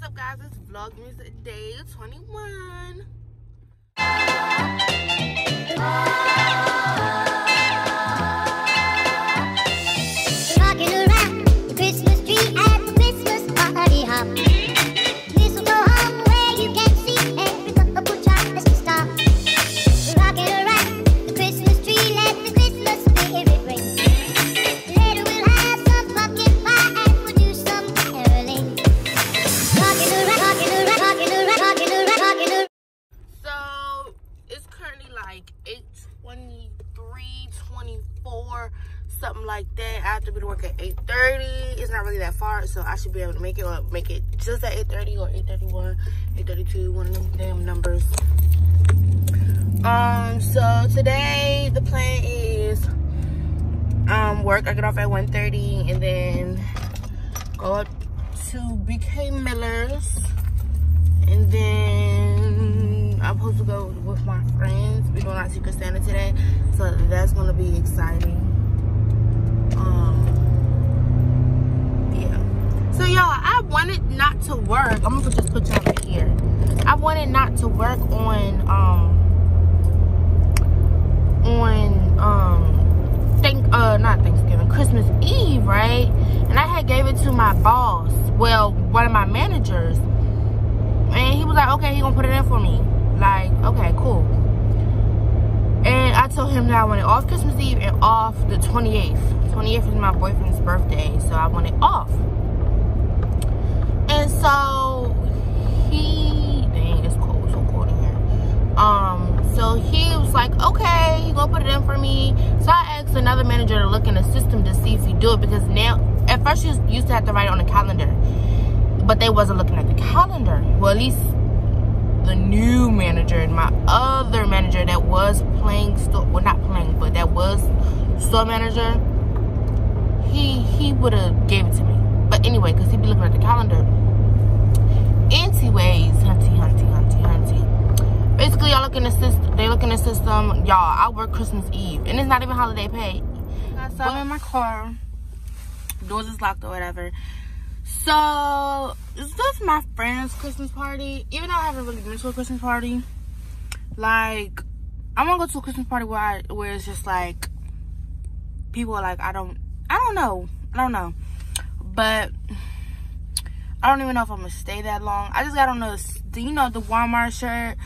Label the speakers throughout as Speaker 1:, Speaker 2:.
Speaker 1: What's up guys, it's Vlogmas Day 21. 8:31, 8:32, one of them damn numbers. Um, so today the plan is um work. I get off at 1:30 and then go up to BK Miller's and then I'm supposed to go with my friends. We're doing our Secret Santa today, so that's gonna be exciting. Um. So y'all, I wanted not to work. I'm gonna just put y'all right here. I wanted not to work on um on um thank uh not Thanksgiving Christmas Eve, right? And I had gave it to my boss. Well, one of my managers and he was like, okay, he gonna put it in for me. Like, okay, cool. And I told him that I wanted off Christmas Eve and off the 28th. 28th is my boyfriend's birthday, so I wanted off. So he, dang, it's cold, so cold in here. Um, so he was like, okay, he gonna put it in for me. So I asked another manager to look in the system to see if he do it because now, at first you used to have to write it on the calendar but they wasn't looking at the calendar. Well, at least the new manager and my other manager that was playing store, well, not playing, but that was store manager, he he would have gave it to me. But anyway, because he'd be looking at the calendar. Anyways, hunty, hunty, hunty, hunty. Basically, y'all look in the system. They look in the system. Um, y'all, I work Christmas Eve, and it's not even holiday pay. So I'm in my car. Doors is locked or whatever. So, it's just my friend's Christmas party. Even though I haven't really been to a Christmas party, like, I want to go to a Christmas party where I, where it's just like, people are like, I don't, I don't know. I don't know. But, I don't even know if I'm to stay that long. I just got on the, you know, the Walmart shirt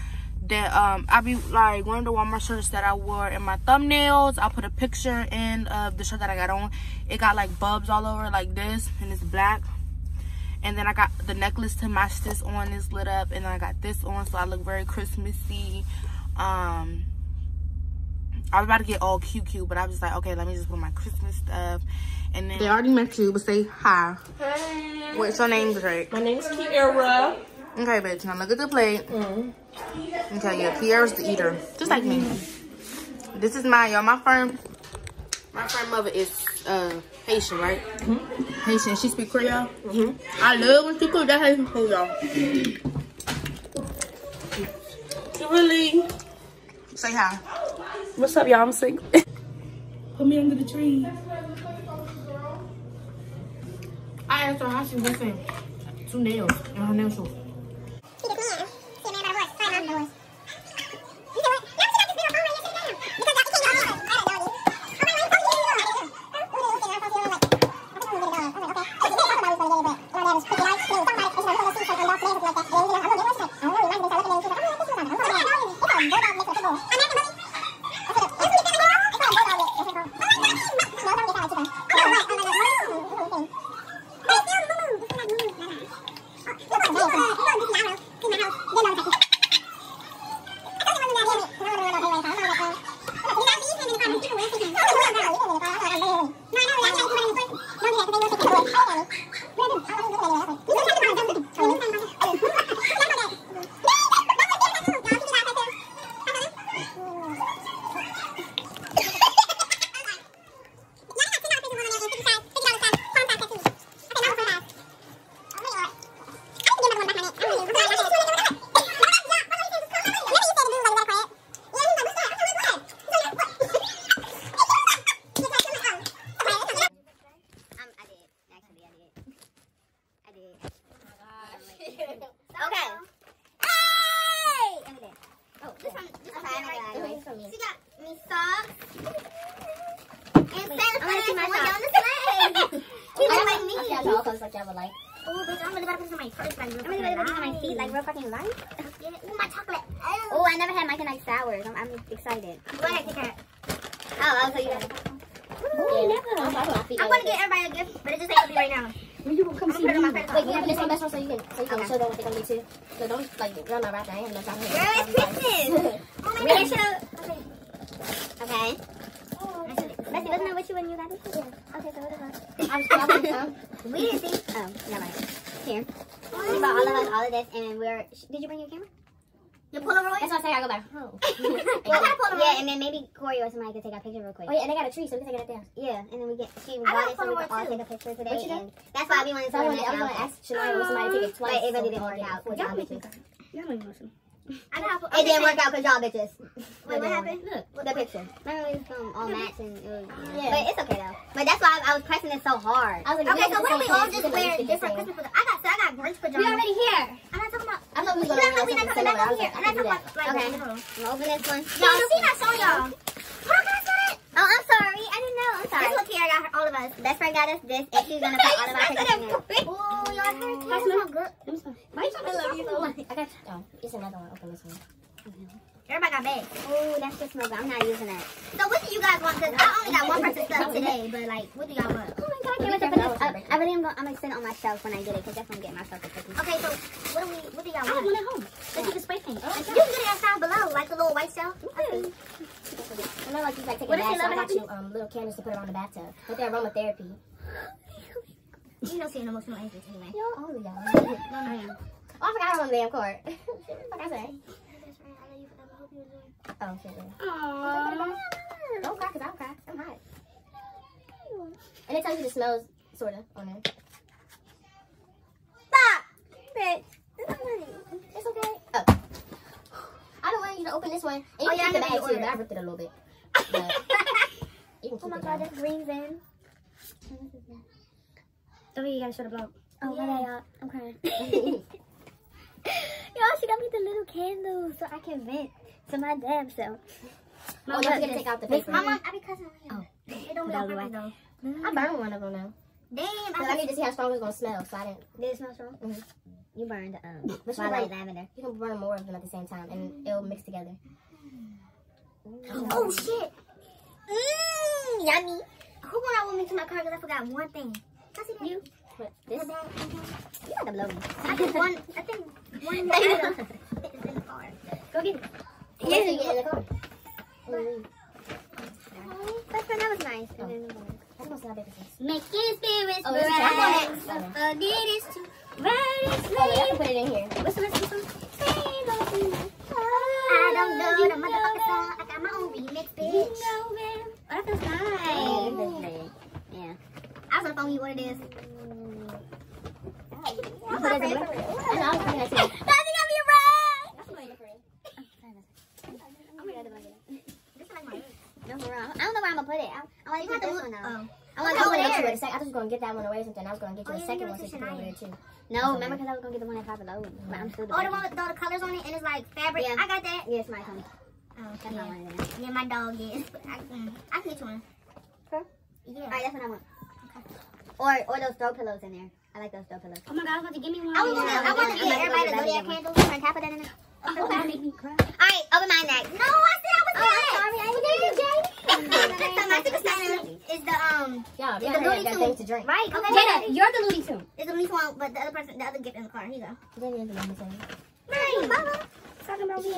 Speaker 1: that, um, I be, like, one of the Walmart shirts that I wore in my thumbnails. I put a picture in of the shirt that I got on. It got, like, bubs all over like this, and it's black and then I got the necklace to match this on is lit up and I got this on so I look very Christmassy um I was about to get all cute cute but I was like okay let me just put my Christmas stuff. And then they already met you but say hi.
Speaker 2: Hey.
Speaker 1: what's your name Drake?
Speaker 2: My name is Kiara.
Speaker 1: okay bitch now look at the plate?
Speaker 2: Mm.
Speaker 1: okay yeah Kiara's the eater just like me. This is my y'all. My friend my friend mother is uh Haitian right? Haitian. She speak Creole? I love when she cook that Haitian food y'all.
Speaker 2: Really?
Speaker 1: say hi
Speaker 2: What's up, y'all? I'm sick. Put me under the tree.
Speaker 1: I asked her how she was missing two nails in her nail shop.
Speaker 3: Purse like real
Speaker 4: I'm gonna
Speaker 3: fucking
Speaker 4: put it on my feet like real fucking light.
Speaker 3: Yeah. Ooh, my chocolate. Oh,
Speaker 4: I never had Mike and Ike sours. I'm, I'm excited.
Speaker 3: go ahead, take care.
Speaker 4: Oh, I'll tell you that.
Speaker 3: I'm gonna get everybody a gift, but it just ain't gonna be right now.
Speaker 2: When you gonna come
Speaker 3: I'm
Speaker 2: see
Speaker 3: gonna put it on
Speaker 2: me?
Speaker 3: my
Speaker 5: Wait, you have this one best one so you can so you can
Speaker 3: Okay.
Speaker 5: show them what they're gonna get too. So don't like run my wrap. I ain't have no time.
Speaker 3: Girl, it's Christmas. Oh my
Speaker 4: Really?
Speaker 3: God.
Speaker 4: Okay. Bessie, wasn't that what you when you got this? Yeah. Okay, so what is that?
Speaker 5: I was I
Speaker 3: We didn't see.
Speaker 4: Oh, yeah, right. Here. We bought all of us all of this, and we're. Did you bring your camera?
Speaker 3: The Polaroid.
Speaker 5: That's why I say I go back home.
Speaker 3: Well, I got Polaroid.
Speaker 4: Yeah, and then maybe Corey or somebody could take our picture real quick.
Speaker 5: Oh yeah, and they got a tree, so we can take it up there.
Speaker 4: Yeah, and then we get. She
Speaker 3: I got
Speaker 4: bought it so we
Speaker 3: Polaroid
Speaker 4: could all
Speaker 3: too.
Speaker 4: take a picture today.
Speaker 5: What you
Speaker 4: and that's why we wanted
Speaker 5: So
Speaker 4: to
Speaker 5: I was gonna ask Shania was somebody take it twice.
Speaker 4: But it really didn't work out. Y'all
Speaker 5: four
Speaker 4: bitches.
Speaker 5: bitches.
Speaker 2: Y'all ain't listen.
Speaker 3: I got.
Speaker 4: It didn't work out because y'all bitches.
Speaker 3: Wait, what happened?
Speaker 4: Look, the picture. Remember we was um, all matched and it was,
Speaker 5: Yeah.
Speaker 4: But it's okay though. But that's why I, I was pressing it so hard.
Speaker 5: I was like,
Speaker 3: Okay, so
Speaker 5: have
Speaker 3: what
Speaker 5: the
Speaker 3: if we all just
Speaker 5: pants,
Speaker 3: wear different Christmas? I got, so I got Grinch pajamas.
Speaker 4: We already here.
Speaker 3: I'm not talking about.
Speaker 5: I thought we gonna
Speaker 3: not, we're not talking about
Speaker 5: was
Speaker 3: here. I'm not talking about like.
Speaker 4: Okay. We'll open this one.
Speaker 3: Y'all, see not showing y'all. Can I show that?
Speaker 4: Oh, I'm sorry. I didn't know. I'm
Speaker 3: This
Speaker 4: sorry.
Speaker 3: is what Kiara got all of us.
Speaker 4: Best friend got us this, and she's gonna put all of our pictures in there.
Speaker 3: Oh, y'all heard Kiara so good.
Speaker 5: Why you trying to love you so much? I got you. Oh, it's another one. Open this one. Mm-hmm.
Speaker 3: Everybody got bags.
Speaker 4: Oh, that's just smells. I'm not using that.
Speaker 3: So what do you guys want? Cause I only got one person stuff today, but like, what do y'all want?
Speaker 4: Oh I can't wait to put this up. I really am going. I'm gonna sit it on my shelf when I get it, cause that's when I get myself a cookie.
Speaker 3: Okay, so what do we? What do y'all want?
Speaker 2: I have
Speaker 3: want?
Speaker 2: one at home. Let's keep a spray paint.
Speaker 3: You can get it down below, like the little white shell. Okay.
Speaker 5: I know like you like taking baths, so I got
Speaker 3: it,
Speaker 5: you um little candles to put around the bathtub. But they're aromatherapy.
Speaker 3: You know, seeing emotional angels anyway.
Speaker 5: Yo, all of y'all.
Speaker 3: No, no, no.
Speaker 5: Oh, I forgot I was on the damn court. What I say?
Speaker 3: Best friend, I love you forever. Hope you enjoy.
Speaker 5: Oh shit.
Speaker 2: Aww.
Speaker 5: Don't cry, cause I'll cry. I'm hot. And it tells you the smells, sorta, on there.
Speaker 3: Stop.
Speaker 4: Bitch.
Speaker 5: It's okay. Oh. I don't want you to open this one. And you
Speaker 3: Oh,
Speaker 5: can
Speaker 3: yeah,
Speaker 5: keep the
Speaker 3: I know
Speaker 5: bag
Speaker 3: you
Speaker 5: too, but I ripped it a little bit. But you can keep
Speaker 4: Oh my god,
Speaker 5: down.
Speaker 4: there's greens in.
Speaker 2: Oh, you gotta show the blog.
Speaker 4: Oh, where they at? I'm crying. Yo, she got me the little candles so I can vent to my damn self.
Speaker 5: Oh, don't forget to take out the paper.
Speaker 3: Mama, I be cussing.
Speaker 5: Oh.
Speaker 3: It don't on purpose though.
Speaker 5: I burned one of them now.
Speaker 3: Damn,
Speaker 5: I
Speaker 3: I
Speaker 5: need to see how strong it's going to smell, so I didn't.
Speaker 4: Did it smell strong?
Speaker 5: Mhm.
Speaker 4: You burned um,
Speaker 5: But
Speaker 4: twilight
Speaker 5: can,
Speaker 4: lavender.
Speaker 5: you can burn more of them at the same time, and it'll mix together.
Speaker 3: Oh shit. Mmm, yummy. Who went out with me to my car because I forgot one thing? Can I?
Speaker 4: You?
Speaker 5: This,
Speaker 3: bag. Okay.
Speaker 4: You got to blow me.
Speaker 3: I think one. I think one is in the car.
Speaker 4: Go get it.
Speaker 5: yeah, you get in the car. Mm.
Speaker 4: That's that was nice. And then,
Speaker 5: That's gonna big as this.
Speaker 3: Spirits
Speaker 5: Oh, this is
Speaker 3: bright.
Speaker 5: chocolate.
Speaker 3: To
Speaker 5: Oh, I can put it in here.
Speaker 4: what's the rest of this one?
Speaker 3: I don't know the motherfucker song. I got my own remix, bitch.
Speaker 4: Oh, that feels nice. Yeah.
Speaker 3: I was on the phone. You ordered this. Mm.
Speaker 5: I know, I was thinking that too.
Speaker 3: Daddy got me right.
Speaker 4: I'm ready to blanket.
Speaker 3: This is like my.
Speaker 4: No, for real. I don't know where I'm gonna put it. I, I want
Speaker 3: You
Speaker 4: to
Speaker 3: got
Speaker 4: put
Speaker 3: the
Speaker 4: this
Speaker 3: look.
Speaker 4: one though.
Speaker 3: Oh.
Speaker 4: I
Speaker 5: I
Speaker 4: want
Speaker 5: was
Speaker 4: to
Speaker 5: gonna
Speaker 4: put
Speaker 5: get you
Speaker 4: it.
Speaker 5: a sec- I was gonna get that one away or something. I was gonna get you
Speaker 3: Oh,
Speaker 5: a second one so you can
Speaker 3: Shania.
Speaker 5: wear it too.
Speaker 4: No, remember because I was gonna get the one at Papa Lowe's, but I'm still.
Speaker 3: Oh, the one with all the colors on it and it's like fabric.
Speaker 4: Yeah.
Speaker 3: I got that.
Speaker 4: Yes, my home.
Speaker 3: Oh,
Speaker 4: That's not
Speaker 3: yeah.
Speaker 4: one of them.
Speaker 3: Yeah, my dog is. I, mm, I can get you one.
Speaker 4: Huh?
Speaker 3: Yeah.
Speaker 4: All right, that's what I want. Okay. Or or those throw pillows in there. I like those throw pillows.
Speaker 2: Oh my god, I was about to give me one.
Speaker 3: I was gonna, I want to get everybody the zodiac candles on top of that in there.
Speaker 2: Oh, that make me cry.
Speaker 4: All right, open mine next.
Speaker 3: No, I
Speaker 4: I'm
Speaker 3: is the um
Speaker 5: Y'all,
Speaker 3: the Looney
Speaker 5: drink.
Speaker 3: Right. Okay.
Speaker 2: Jada, you're the Looney Tune.
Speaker 3: It's the Looney Tunes, but the other person, the other gift in the car. Here you go.
Speaker 5: Jenny is the one who.
Speaker 3: Right. Mama.
Speaker 2: Talking about me.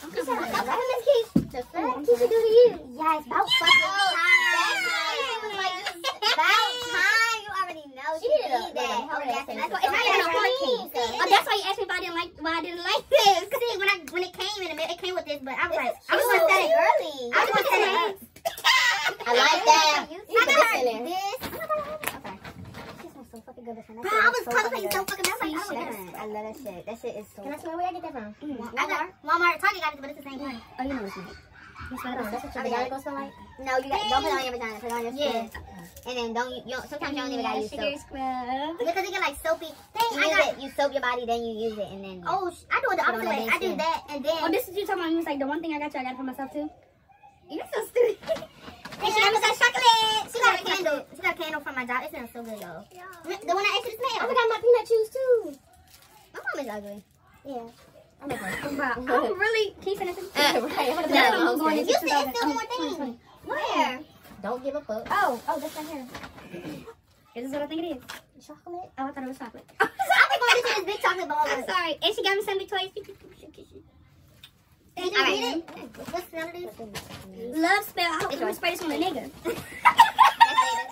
Speaker 3: Said what's up, Miss Keisha? The fuck Keisha do to you? Yes, about fucking time.
Speaker 4: About time. You know.
Speaker 5: She did a-
Speaker 4: need that.
Speaker 5: like a
Speaker 4: Oh, that's that's what it's not even a point. So.
Speaker 3: Oh, that's why you asked me if I didn't like why I didn't like this. See, when I when it came in, it came with this, but I was like, I was gonna it early. I was gonna up.
Speaker 5: I like that.
Speaker 3: You
Speaker 5: You put this.
Speaker 3: This.
Speaker 4: Okay. This so fucking good. This one.
Speaker 3: Bro, I was
Speaker 4: so
Speaker 3: contemplating so
Speaker 4: fucking.
Speaker 3: I was like. I
Speaker 4: I love that shit. That shit is so.
Speaker 5: Can I smell where I get that from? Mm-hmm.
Speaker 3: I got Walmart, Target got it, but it's the same mm-hmm. thing.
Speaker 2: Oh, you know what it smells. You smell it?
Speaker 5: that's what your vagina gonna smell like?
Speaker 4: No, you got don't put it on your vagina. Put it on your
Speaker 3: Yeah.
Speaker 4: And then don't you, you don't, sometimes you don't even gotta use
Speaker 2: sugar
Speaker 4: soap.
Speaker 2: scrub.
Speaker 3: Because it get like soapy. Dang,
Speaker 4: You
Speaker 3: I
Speaker 4: use
Speaker 3: got.
Speaker 4: it. You soap your body, then you use it, and then.
Speaker 3: Oh, I do it the opposite
Speaker 4: that
Speaker 3: way. I do that and then.
Speaker 2: Oh, this is you talking about. You was like the one thing I got you. I got it for myself too. You're so stupid.
Speaker 4: And she got me some chocolate. She got a candle. She got a candle from my job. It smells so good, y'all. The one I ate to the smell.
Speaker 2: I forgot my peanut chews too.
Speaker 4: My mom is ugly.
Speaker 2: Yeah.
Speaker 4: Oh I'm really keeping it.
Speaker 2: Uh, right. I'm gonna
Speaker 4: No,
Speaker 2: I'm going
Speaker 4: you said it's still more things. Where?
Speaker 2: Don't give a fuck.
Speaker 4: Oh, oh, that's right here.
Speaker 2: Is this what I think it is? Chocolate? Oh, I thought it was chocolate.
Speaker 4: Been going into this big chocolate ball.
Speaker 2: I'm sorry. And she got me some big toys.
Speaker 4: Did you read it? What smell it is?
Speaker 2: Love spell. I hope you spray this on a nigga.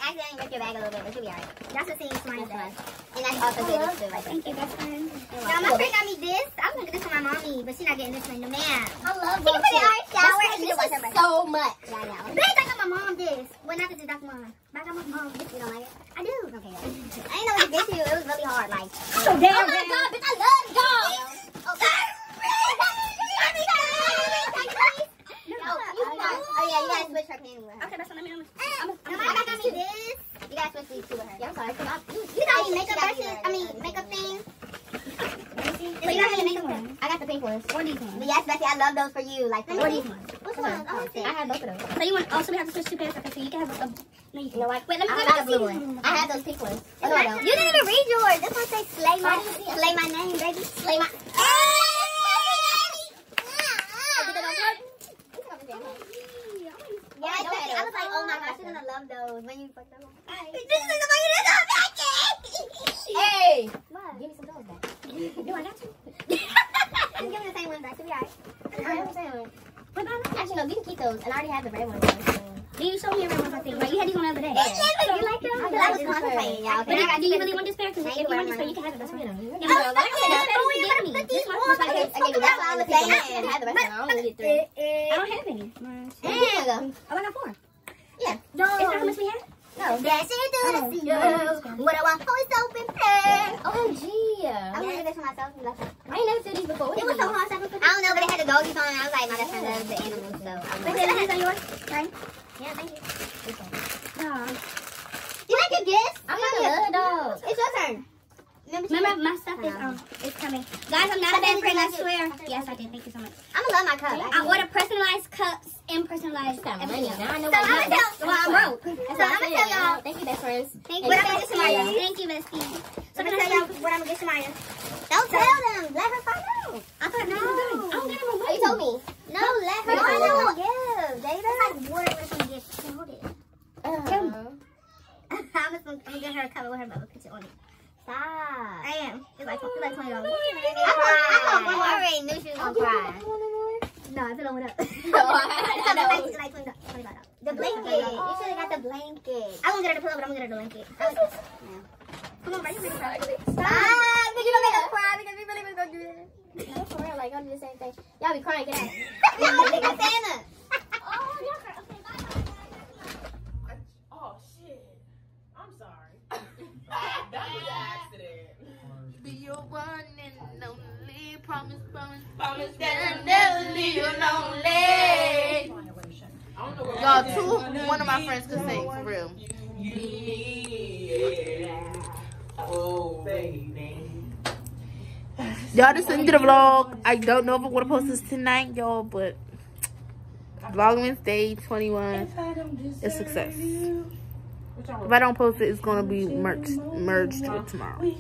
Speaker 4: Actually, I didn't rip your bag a little bit, but you'll be alright. That's the same smile bag. And that's oh, also good. Right.
Speaker 2: Thank you, best friend.
Speaker 4: Now, my friend got me this. I was gonna get this for my mommy, but she's not getting this one. No, man.
Speaker 2: I love
Speaker 4: She can put it in our shower
Speaker 2: This
Speaker 4: and
Speaker 2: is
Speaker 4: you wash her breath.
Speaker 2: so much.
Speaker 4: Yeah, I know. Bitch, I got my mom this. Well, not this, that's mine. But I got my mom this. You don't like it? I do. Okay. I didn't know what to get you. It was really hard. Like,
Speaker 2: So damn.
Speaker 4: oh my god, bitch, I love dogs. Oh yeah, you gotta switch her panty with her.
Speaker 2: Okay, that's what I mean.
Speaker 4: I'm, I'm, I got me this. You gotta switch these two with her. Yeah, I'm sorry. Cause I, you, you got me makeup brushes. I mean, makeup things.
Speaker 2: So you got me makeup ones.
Speaker 4: I got the pink ones.
Speaker 2: Or these ones.
Speaker 4: But yes, Bessie, I love you. Like,
Speaker 2: Or these ones.
Speaker 4: Which ones? Oh, I.
Speaker 2: I have both of those. So you want? Oh, so we have to switch two pairs. Okay, so you can have a. a no, you can.
Speaker 4: know what?
Speaker 2: Wait, let me.
Speaker 4: I got a blue one. I have those pink ones. Oh, no, I don't. You didn't even read yours. This one says slay my, slay my name, baby. Slay my. Yeah, I, I was like, oh my gosh, you're gonna love those when you fuck them. This is the way you did
Speaker 2: Hey.
Speaker 4: What?
Speaker 2: Give me some those back. Do I got you?
Speaker 4: I'm giving the same one back. She'll be alright.
Speaker 2: I understand. What about that?
Speaker 4: Actually, no, you can keep those. And I already have the red ones. So.
Speaker 2: Then you showed me a red one, I think. Right? You had these one the other day.
Speaker 4: You like um, them?
Speaker 2: I
Speaker 4: I was contemplating, y'all.
Speaker 2: But I, do you really want this pair? Because if you want this pair, you can have it. That's fine. Yeah, but I can't have it. You get me. This one was like
Speaker 4: Okay,
Speaker 2: this.
Speaker 4: okay, that's what I was saying. And have the rest of them.
Speaker 2: I only get three. I don't have any. Oh, I got four.
Speaker 4: yeah.
Speaker 2: Is that how much we had?
Speaker 4: No. Dash it through the
Speaker 2: Oh,
Speaker 4: sea.
Speaker 2: yeah.
Speaker 4: What oh, I want is open prayer.
Speaker 2: OMG.
Speaker 4: I'm gonna for myself. and left.
Speaker 2: I ain't never seen these before. What
Speaker 4: It was so hard. I don't know, but it had the doggies on. and I was like, my best friend loves the animals, so. I'm
Speaker 2: Wait,
Speaker 4: like,
Speaker 2: these are yours? Right?
Speaker 4: yeah, thank you.
Speaker 2: No.
Speaker 4: You like your gifts?
Speaker 2: I'm not a little dog.
Speaker 4: It's your turn. Remember,
Speaker 2: Remember, my stuff is um, it's coming. Guys, I'm not a bad friend. I swear. Yes, I did. Thank you so much.
Speaker 4: I'm gonna love my cup.
Speaker 2: I order personalized cups and personalized everything.
Speaker 4: Now I know what
Speaker 2: I'm
Speaker 4: you
Speaker 2: tell. Well, I'm broke.
Speaker 4: So I'm gonna tell y'all.
Speaker 2: Thank you, best friends.
Speaker 4: Thank you. What I'm gonna get Shamaya.
Speaker 2: Thank you, bestie.
Speaker 4: So I'm gonna tell y'all what I'm gonna get Shamaya. Don't tell them. Let her find out.
Speaker 2: I thought no. I don't got no
Speaker 4: Oh, you told me. No, let her
Speaker 2: No,
Speaker 4: find
Speaker 2: I
Speaker 4: out. Give, Jada. It's like water with some gift. Can hold.
Speaker 2: Tell me.
Speaker 4: I'm just gonna, I'm gonna get her a cover with her bubble picture on it. Stop. I am. It's like, it's like twenty dollars. I already knew she was gonna oh, cry.
Speaker 2: No, I feel it up.
Speaker 4: I. It's like twenty dollars. The blanket. You should have got the blanket. I won't get her the pillow, but I'm gonna get her the blanket. Come on, bro. You her cry. Stop. You're gonna make us cry because we really was gonna do that.
Speaker 2: No, for real. Like, I'll do the same thing. Y'all be crying. Get out.
Speaker 4: No, look at Santa.
Speaker 2: Oh, y'all cry. Okay.
Speaker 6: Oh shit. I'm sorry. that was an accident.
Speaker 1: Be your one and only promise, promise, promise that I'll never leave you lonely.
Speaker 6: Don't
Speaker 1: Y'all, two, one of my friends could sing for real.
Speaker 6: Baby.
Speaker 1: Y'all just listened to the vlog. I don't know if I'm gonna post this tonight, y'all, but Vlogmas Day 21 is success. If I don't post it, it's gonna be merged merged with tomorrow.